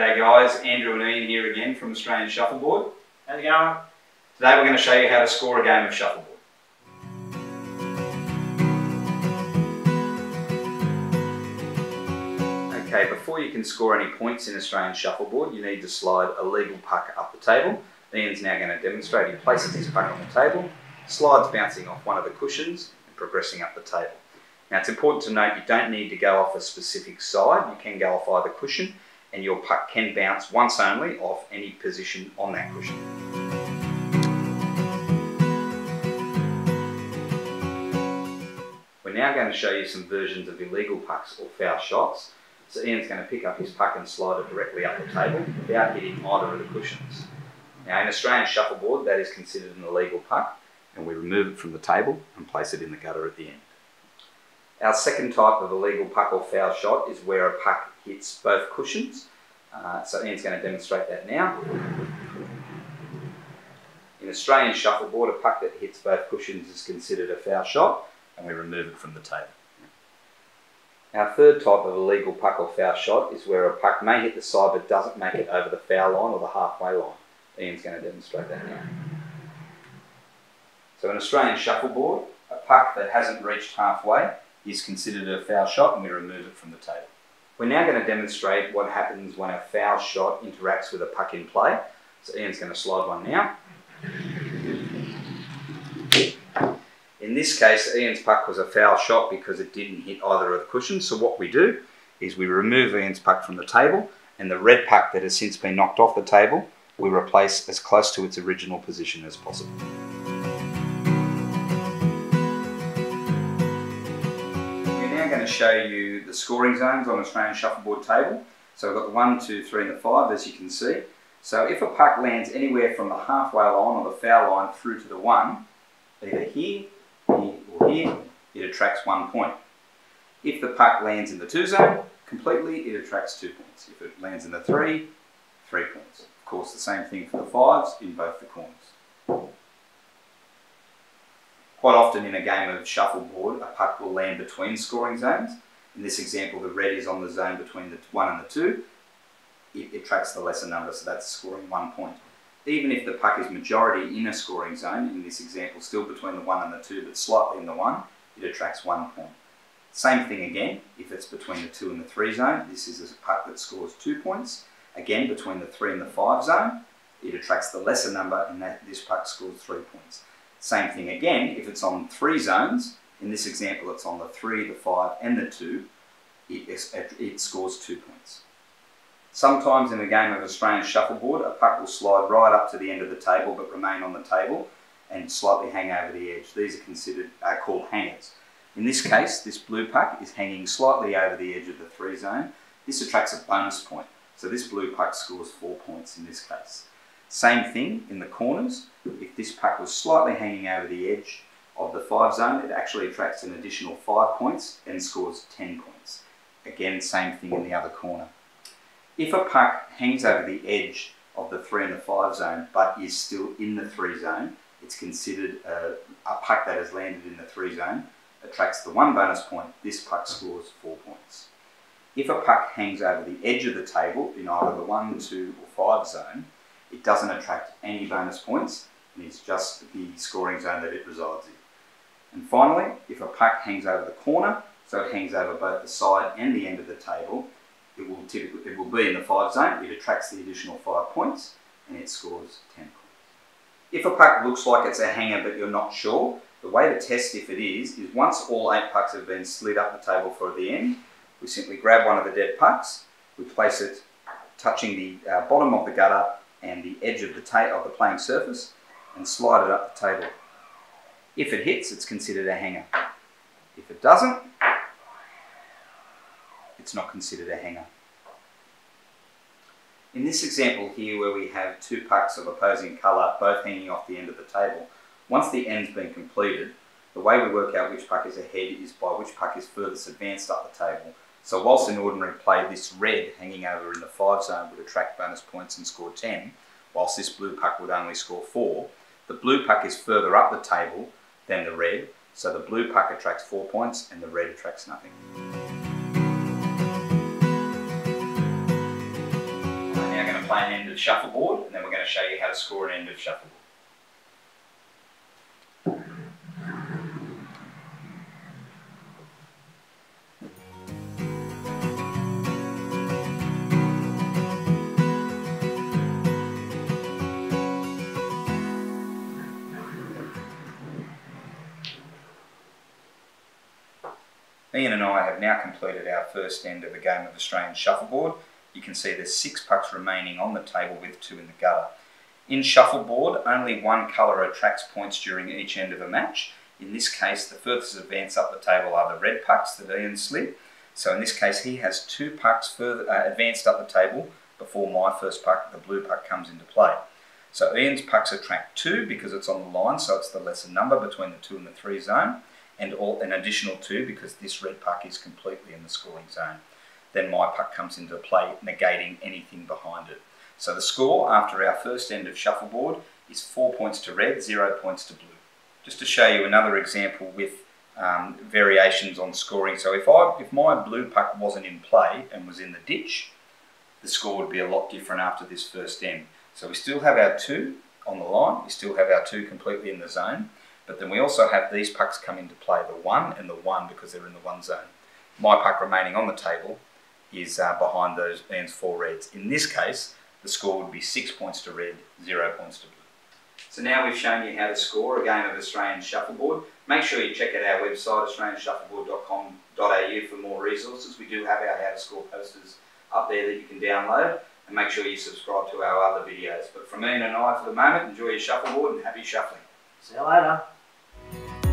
G'day guys, Andrew and Ian here again from Australian Shuffleboard. How's it going? Today we're going to show you how to score a game of shuffleboard. Okay, before you can score any points in Australian Shuffleboard, you need to slide a legal puck up the table. Ian's now going to demonstrate. He places his puck on the table, slides bouncing off one of the cushions and progressing up the table. Now it's important to note you don't need to go off a specific side, you can go off either cushion and your puck can bounce once only off any position on that cushion. We're now going to show you some versions of illegal pucks or foul shots. So Ian's going to pick up his puck and slide it directly up the table without hitting either of the cushions. Now in Australian shuffleboard that is considered an illegal puck and we remove it from the table and place it in the gutter at the end. Our second type of illegal puck or foul shot is where a puck hits both cushions. Uh, so Ian's going to demonstrate that now. In Australian shuffleboard, a puck that hits both cushions is considered a foul shot and we remove it from the table. Our third type of illegal puck or foul shot is where a puck may hit the side but doesn't make it over the foul line or the halfway line. Ian's going to demonstrate that now. So in Australian shuffleboard, a puck that hasn't reached halfway is considered a foul shot and we remove it from the table. We're now going to demonstrate what happens when a foul shot interacts with a puck in play. So Ian's going to slide one now. In this case, Ian's puck was a foul shot because it didn't hit either of the cushions. So what we do is we remove Ian's puck from the table and the red puck that has since been knocked off the table we replace as close to its original position as possible. Going to show you the scoring zones on Australian shuffleboard table. So we've got the one, two, three, and the 5 as you can see. So if a puck lands anywhere from the halfway line or the foul line through to the 1, either here, here or here, it attracts one point. If the puck lands in the 2 zone, completely, it attracts 2 points. If it lands in the 3, 3 points. Of course, the same thing for the 5s in both the corners. Quite often in a game of shuffleboard, a puck will land between scoring zones. In this example, the red is on the zone between the 1 and the 2. It attracts the lesser number, so that's scoring one point. Even if the puck is majority in a scoring zone, in this example still between the 1 and the 2 but slightly in the 1, it attracts one point. Same thing again, if it's between the 2 and the 3 zone, this is a puck that scores 2 points. Again, between the 3 and the 5 zone, it attracts the lesser number and that this puck scores 3 points. Same thing again, if it's on three zones, in this example it's on the 3, the 5 and the 2, it, it scores 2 points. Sometimes in a game of Australian shuffleboard, a puck will slide right up to the end of the table but remain on the table and slightly hang over the edge. These are considered are called hangers. In this case, this blue puck is hanging slightly over the edge of the 3 zone. This attracts a bonus point. So this blue puck scores 4 points in this case. Same thing in the corners. If this puck was slightly hanging over the edge of the 5 zone, it actually attracts an additional 5 points and scores 10 points. Again, same thing in the other corner. If a puck hangs over the edge of the 3 and the 5 zone but is still in the 3 zone, it's considered a, a puck that has landed in the 3 zone, attracts the 1 bonus point, this puck scores 4 points. If a puck hangs over the edge of the table in either the 1, 2 or 5 zone, it doesn't attract any bonus points and it's just the scoring zone that it resides in. And finally, if a puck hangs over the corner, so it hangs over both the side and the end of the table, it will typically it will be in the five zone. It attracts the additional five points and it scores 10 points. If a puck looks like it's a hanger but you're not sure, the way to test if it is, is once all eight pucks have been slid up the table for the end, we simply grab one of the dead pucks, we place it touching the uh, bottom of the gutter and the edge of the, of the playing surface and slide it up the table. If it hits, it's considered a hanger. If it doesn't, it's not considered a hanger. In this example here where we have two pucks of opposing colour both hanging off the end of the table, once the end's been completed, the way we work out which puck is ahead is by which puck is furthest advanced up the table. So whilst in ordinary play this red hanging over in the 5 zone would attract bonus points and score 10, whilst this blue puck would only score 4, the blue puck is further up the table than the red, so the blue puck attracts 4 points and the red attracts nothing. We're now going to play an end of shuffleboard, and then we're going to show you how to score an end of shuffleboard. Ian and I have now completed our first end of a game of Australian shuffleboard. You can see there's six pucks remaining on the table with two in the gutter. In shuffleboard, only one colour attracts points during each end of a match. In this case, the furthest advance up the table are the red pucks that Ian slid. So in this case, he has two pucks further uh, advanced up the table before my first puck, the blue puck, comes into play. So Ian's pucks attract two because it's on the line, so it's the lesser number between the two and the three zone and all, an additional two because this red puck is completely in the scoring zone. Then my puck comes into play, negating anything behind it. So the score after our first end of shuffleboard is four points to red, zero points to blue. Just to show you another example with um, variations on scoring. So if I, if my blue puck wasn't in play and was in the ditch, the score would be a lot different after this first end. So we still have our two on the line, we still have our two completely in the zone, but then we also have these pucks come into play, the one and the one, because they're in the one zone. My puck remaining on the table is uh, behind those Ian's four reds. In this case, the score would be six points to red, zero points to blue. So now we've shown you how to score a game of Australian shuffleboard. Make sure you check out our website, australianshuffleboard.com.au for more resources. We do have our how to score posters up there that you can download and make sure you subscribe to our other videos. But from Ian and I for the moment, enjoy your shuffleboard and happy shuffling. See you later. Thank you.